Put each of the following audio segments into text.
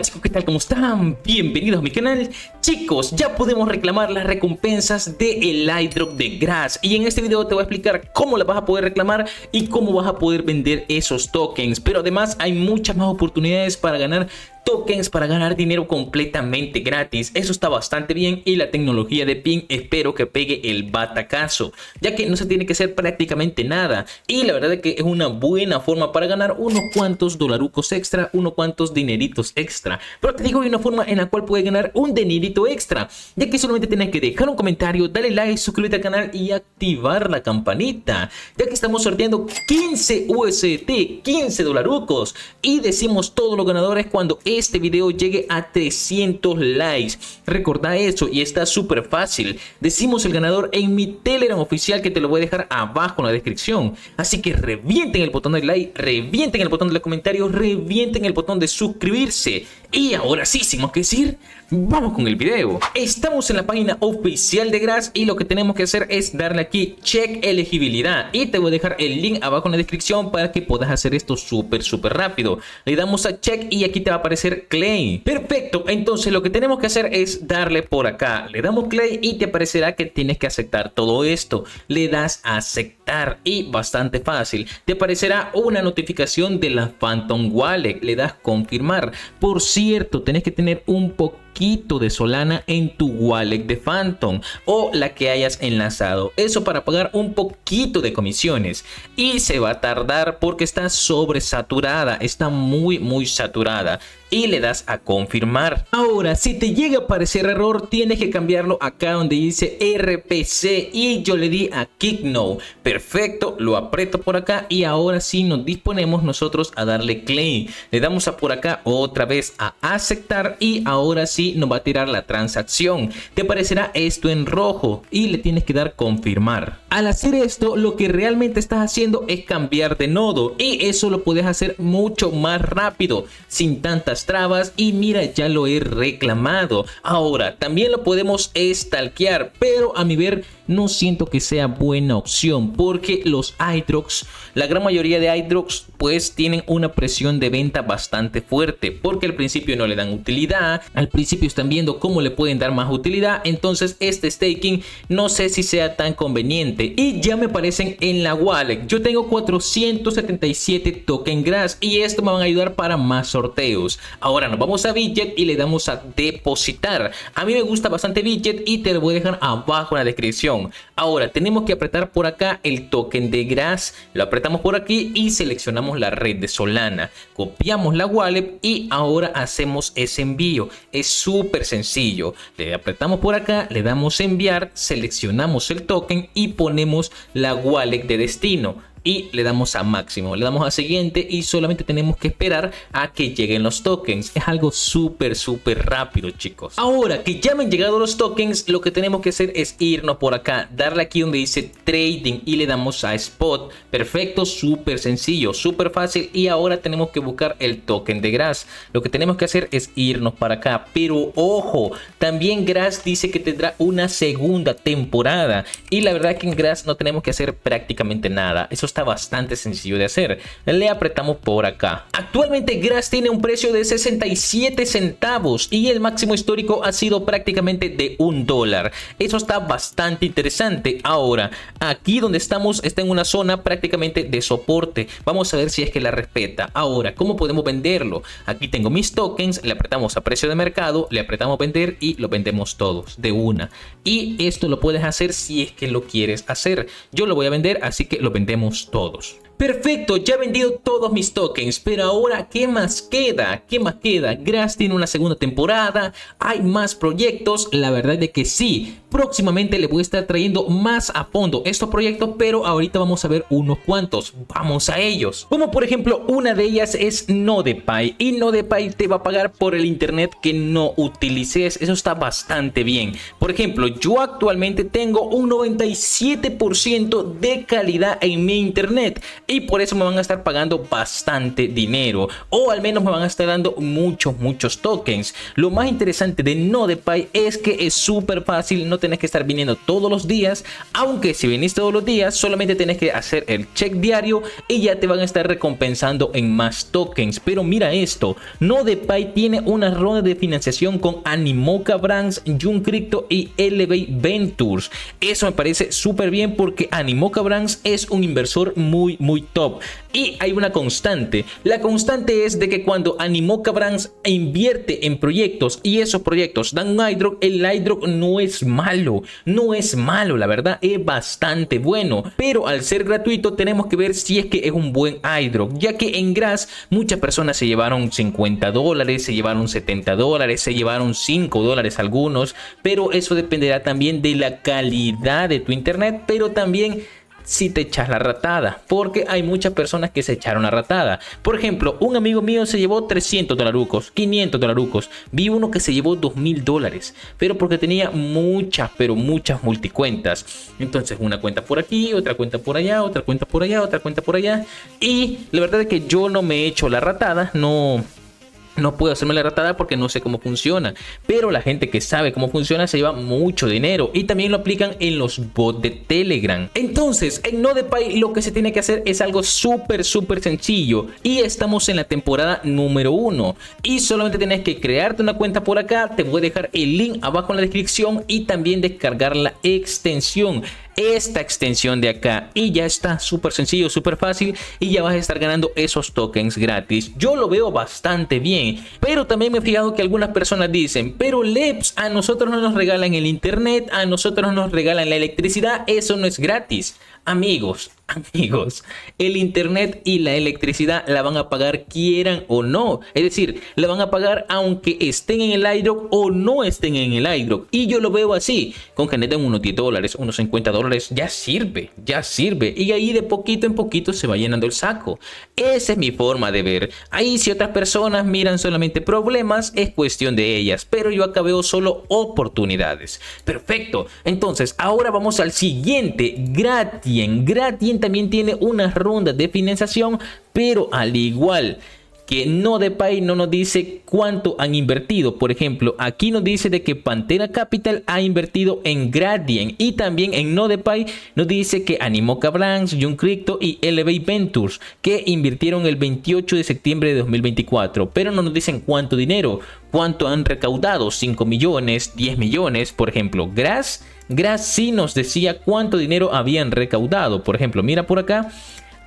Chicos, ¿qué tal? ¿Cómo están? Bienvenidos a mi canal. Chicos, ya podemos reclamar las recompensas del el iDrop de Grass. Y en este video te voy a explicar cómo las vas a poder reclamar y cómo vas a poder vender esos tokens. Pero además hay muchas más oportunidades para ganar tokens para ganar dinero completamente gratis. Eso está bastante bien y la tecnología de PIN espero que pegue el batacazo, ya que no se tiene que hacer prácticamente nada. Y la verdad es que es una buena forma para ganar unos cuantos dolarucos extra, unos cuantos dineritos extra. Pero te digo, hay una forma en la cual puedes ganar un dinerito extra, ya que solamente tienes que dejar un comentario, darle like, suscribirte al canal y activar la campanita, ya que estamos sorteando 15 UST, 15 dolarucos y decimos todos los ganadores cuando este video llegue a 300 likes. Recordá eso y está súper fácil. Decimos el ganador en mi Telegram oficial que te lo voy a dejar abajo en la descripción. Así que revienten el botón de like, revienten el botón de los comentarios, revienten el botón de suscribirse. Y ahora sí, sin más que decir, vamos con el video. Estamos en la página oficial de Grass y lo que tenemos que hacer es darle aquí check elegibilidad. Y te voy a dejar el link abajo en la descripción para que puedas hacer esto súper, súper rápido. Le damos a check y aquí te va a aparecer claim. Perfecto, entonces lo que tenemos que hacer es darle por acá. Le damos claim y te aparecerá que tienes que aceptar todo esto. Le das a aceptar y bastante fácil. Te aparecerá una notificación de la Phantom Wallet. Le das confirmar. Por cierto, tenés que tener un poco de Solana en tu wallet de Phantom o la que hayas enlazado. Eso para pagar un poquito de comisiones. Y se va a tardar porque está sobresaturada, está muy muy saturada. Y le das a confirmar. Ahora, si te llega a aparecer error, tienes que cambiarlo acá donde dice RPC. Y yo le di a Kick No. Perfecto, lo aprieto por acá. Y ahora sí nos disponemos nosotros a darle claim. Le damos a por acá otra vez a aceptar. Y ahora sí nos va a tirar la transacción. Te aparecerá esto en rojo y le tienes que dar confirmar. Al hacer esto, lo que realmente estás haciendo es cambiar de nodo y eso lo puedes hacer mucho más rápido, sin tantas trabas y mira, ya lo he reclamado. Ahora, también lo podemos stalkear, pero a mi ver no siento que sea buena opción porque los iDrops, la gran mayoría de iDrops pues tienen una presión de venta bastante fuerte porque al principio no le dan utilidad, al principio están viendo cómo le pueden dar más utilidad, entonces este staking no sé si sea tan conveniente y ya me aparecen en la wallet. Yo tengo 477 token grass y esto me van a ayudar para más sorteos. Ahora nos vamos a Widget y le damos a depositar. A mí me gusta bastante Widget y te lo voy a dejar abajo en la descripción. Ahora tenemos que apretar por acá el token de Grass. Lo apretamos por aquí y seleccionamos la red de Solana. Copiamos la wallet y ahora hacemos ese envío. Súper sencillo. Le apretamos por acá, le damos enviar, seleccionamos el token y ponemos la wallet de destino y le damos a máximo, le damos a siguiente y solamente tenemos que esperar a que lleguen los tokens. Es algo súper, súper rápido, chicos. Ahora que ya me han llegado los tokens, lo que tenemos que hacer es irnos por acá, darle aquí donde dice trading y le damos a spot. Perfecto, súper sencillo, súper fácil y ahora tenemos que buscar el token de Grass. Lo que tenemos que hacer es irnos para acá, pero ojo, también Grass dice que tendrá una segunda temporada y la verdad que en Grass no tenemos que hacer prácticamente nada. Eso está bastante sencillo de hacer. Le apretamos por acá. Actualmente Grass tiene un precio de 67 centavos y el máximo histórico ha sido prácticamente de un dólar. Eso está bastante interesante. Ahora, aquí donde estamos está en una zona prácticamente de soporte. Vamos a ver si es que la respeta. Ahora, ¿cómo podemos venderlo? Aquí tengo mis tokens, le apretamos a precio de mercado, le apretamos vender y lo vendemos todos de una. Y esto lo puedes hacer si es que lo quieres hacer. Yo lo voy a vender, así que lo vendemos todos. Perfecto, ya he vendido todos mis tokens, pero ahora ¿qué más queda? ¿Qué más queda? Grass tiene una segunda temporada, hay más proyectos, la verdad es que sí. Próximamente le voy a estar trayendo más a fondo estos proyectos, pero ahorita vamos a ver unos cuantos. Vamos a ellos. Como por ejemplo, una de ellas es NodePay y NodePay te va a pagar por el internet que no utilices. Eso está bastante bien. Por ejemplo, yo actualmente tengo un 97% de calidad en mi internet y por eso me van a estar pagando bastante dinero o al menos me van a estar dando muchos muchos tokens. Lo más interesante de NodePay es que es súper fácil, no tenés que estar viniendo todos los días, aunque si venís todos los días solamente tenés que hacer el check diario y ya te van a estar recompensando en más tokens. Pero mira esto, NodePay tiene una ronda de financiación con Animoca Brands, Jun Crypto y Elevate Ventures. Eso me parece súper bien porque Animoca Brands es un inversor muy muy top y hay una constante. La constante es de que cuando Animoca Brands invierte en proyectos y esos proyectos dan un iDrop, el iDrop no es malo, no es malo, la verdad es bastante bueno, pero al ser gratuito tenemos que ver si es que es un buen iDrop, ya que en Grass muchas personas se llevaron 50 dólares, se llevaron 70 dólares, se llevaron 5 dólares algunos, pero eso dependerá también de la calidad de tu internet, pero también si te echas la ratada, porque hay muchas personas que se echaron la ratada. Por ejemplo, un amigo mío se llevó 300 dolarucos, 500 dolarucos. Vi uno que se llevó 2000 dólares, pero porque tenía muchas, pero muchas multicuentas. Entonces, una cuenta por aquí, otra cuenta por allá, otra cuenta por allá, otra cuenta por allá. Y la verdad es que yo no me he hecho la ratada, no no puedo hacerme la ratada porque no sé cómo funciona. Pero la gente que sabe cómo funciona se lleva mucho dinero. Y también lo aplican en los bots de Telegram. Entonces, en NodePay lo que se tiene que hacer es algo súper, súper sencillo. Y estamos en la temporada número uno. Y solamente tienes que crearte una cuenta por acá. Te voy a dejar el link abajo en la descripción. Y también descargar la extensión esta extensión de acá y ya está súper sencillo, súper fácil y ya vas a estar ganando esos tokens gratis. Yo lo veo bastante bien, pero también me he fijado que algunas personas dicen, pero Leps, a nosotros no nos regalan el internet, a nosotros nos regalan la electricidad, eso no es gratis. Amigos, amigos, el internet y la electricidad la van a pagar quieran o no. Es decir, la van a pagar aunque estén en el iDrop o no estén en el iDrop. Y yo lo veo así, con que den unos 10 dólares, unos 50 dólares, ya sirve, ya sirve. Y ahí de poquito en poquito se va llenando el saco. Esa es mi forma de ver. Ahí si otras personas miran solamente problemas, es cuestión de ellas. Pero yo acá veo solo oportunidades. Perfecto. Entonces, ahora vamos al siguiente, gratis Gratien. También tiene una ronda de financiación, pero al igual que no de no nos dice cuánto han invertido. Por ejemplo, aquí nos dice de que Pantera Capital ha invertido en Gradient y también en No de nos dice que Animoca Brands, Young Crypto y Elevate Ventures que invirtieron el 28 de septiembre de 2024, pero no nos dicen cuánto dinero, cuánto han recaudado, 5 millones, 10 millones, por ejemplo, Grass Grass sí nos decía cuánto dinero habían recaudado. Por ejemplo, mira por acá,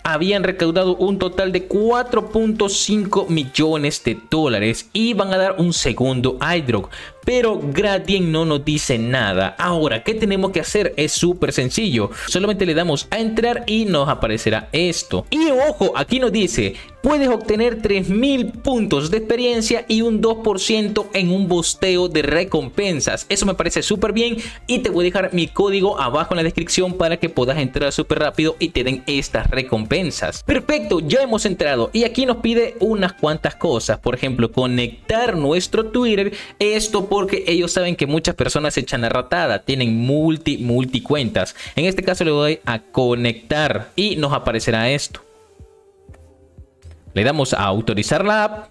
habían recaudado un total de 4.5 millones de dólares y van a dar un segundo iDrop pero Gradient no nos dice nada. Ahora, ¿qué tenemos que hacer? Es súper sencillo. Solamente le damos a entrar y nos aparecerá esto. Y ojo, aquí nos dice, puedes obtener 3000 puntos de experiencia y un 2% en un bosteo de recompensas. Eso me parece súper bien y te voy a dejar mi código abajo en la descripción para que puedas entrar súper rápido y te den estas recompensas. Perfecto, ya hemos entrado y aquí nos pide unas cuantas cosas. Por ejemplo, conectar nuestro Twitter. Esto porque ellos saben que muchas personas se echan a ratada, tienen multi, multi cuentas. En este caso le doy a conectar y nos aparecerá esto. Le damos a autorizar la app.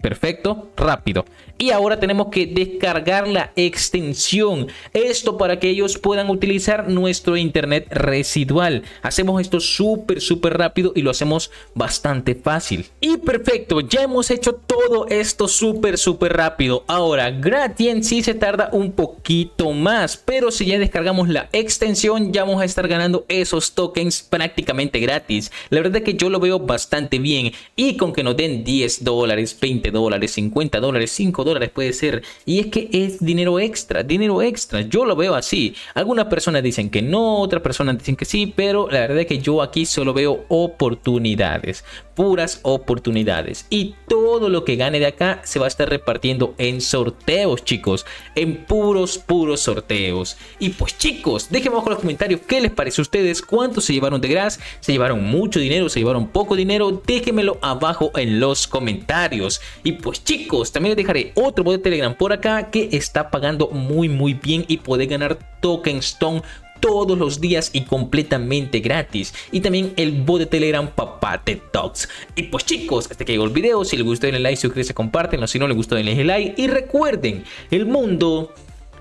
Perfecto, rápido y ahora tenemos que descargar la extensión. Esto para que ellos puedan utilizar nuestro internet residual. Hacemos esto súper, súper rápido y lo hacemos bastante fácil. Y perfecto, ya hemos hecho todo esto súper, súper rápido. Ahora, Gratien sí se tarda un poquito más, pero si ya descargamos la extensión, ya vamos a estar ganando esos tokens prácticamente gratis. La verdad es que yo lo veo bastante bien y con que nos den 10 dólares, 20 dólares, 50 dólares, 5 dólares, puede ser. Y es que es dinero extra, dinero extra. Yo lo veo así. Algunas personas dicen que no, otras personas dicen que sí, pero la verdad es que yo aquí solo veo oportunidades, puras oportunidades. Y todo lo que gane de acá se va a estar repartiendo en sorteos, chicos. En puros, puros sorteos. Y pues chicos, déjenme abajo en los comentarios qué les parece a ustedes, cuánto se llevaron de Grass, se llevaron mucho dinero, se llevaron poco dinero, déjenmelo abajo en los comentarios. Y pues chicos, también les dejaré otro bot de Telegram por acá que está pagando muy muy bien y puede ganar Token Stone todos los días y completamente gratis. Y también el bot de Telegram Papá Talks. Y pues chicos, hasta que llegó el video. Si les gustó denle like, suscríbanse, comparten. Si no les gustó denle like. Y recuerden, el mundo...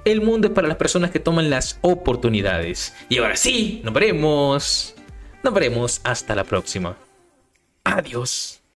El mundo es para las personas que toman las oportunidades. Y ahora sí, nos veremos. Nos veremos hasta la próxima. Adiós.